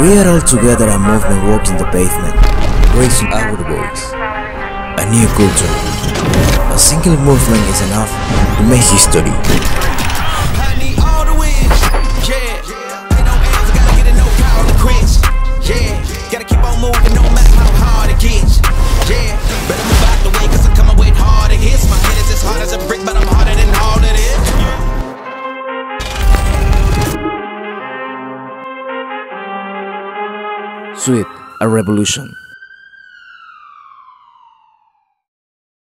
We are all together A movement walks in the pavement, racing outwards. A new culture. A single movement is enough to make history. Suede, a revolution.